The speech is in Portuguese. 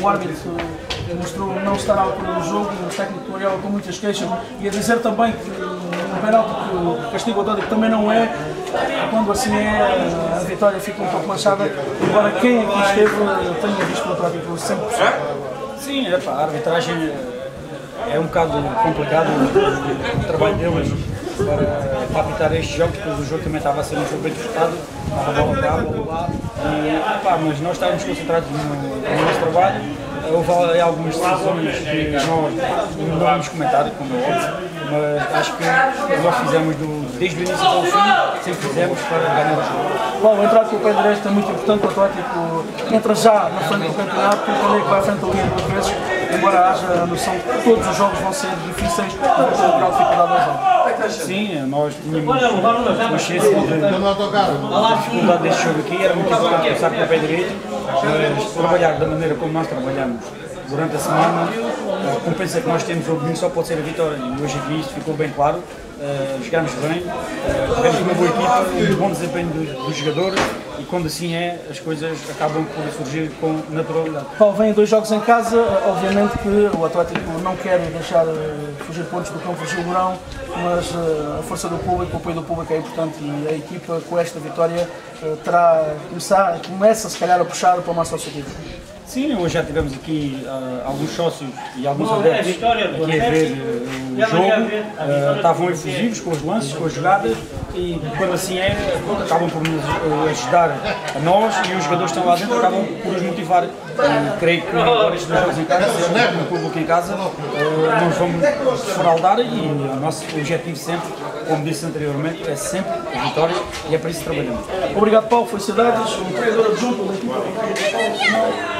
o árbitro mostrou não estar à altura do jogo, o técnico Ariel com muitas queixas e a dizer também que o penalti que o castigo Atlético também não é, quando assim é, a vitória fica um pouco manchada, embora quem aqui esteve tenha visto o Atlético 100%. Sim, é, pá, a arbitragem é um bocado complicado o trabalho deles para, para apitar estes jogos, porque o jogo também estava a ser um jogo bem disputado, a bola cá, a bola lá, pá, mas nós estávamos concentrados no, no nosso trabalho, houve algumas decisões que nós não vamos comentar, como é óbvio, mas acho que nós fizemos do, desde o início até o fim, sempre fizemos para ganhar o jogo. Bom, entrar com o pé direito é muito importante, o Atlético entra já na frente do campeonato, porque é que vai à frente linha duas vezes, embora haja a noção que todos os jogos vão ser difíceis, vão ter grau de dificuldade ao. Sim, nós tínhamos consciência da dificuldade deste jogo aqui, era muito importante começar com o pé direito, mas trabalhar da maneira como nós trabalhamos durante a semana, a compensa que nós temos o domingo só pode ser a vitória e hoje aqui isto ficou bem claro. Uh, jogámos bem, uh, tivemos uma boa equipa, um bom desempenho dos, dos, jogadores e quando assim é, as coisas acabam por surgir com naturalidade. Paulo, vem dois jogos em casa, obviamente que o Atlético não quer deixar fugir pontos do campo de Gilborão, mas a força do público, o apoio do público é importante e a equipa com esta vitória terá, começa se calhar a puxar para o mais objetivo. Sim, hoje já tivemos aqui uh, alguns sócios e alguns adeptos aqui a ver uh, o jogo, uh, estavam efusivos com os lances, com as jogadas e quando assim é, acabam por nos ajudar a nós e os jogadores que estão lá dentro acabam por nos motivar. E creio que agora estes jogos em casa, no público em casa, nós vamos desfraldar e o nosso objetivo sempre, como disse anteriormente, é sempre a vitória e é para isso que trabalhamos. Obrigado Paulo, felicidades, um treinador adjunto da equipa.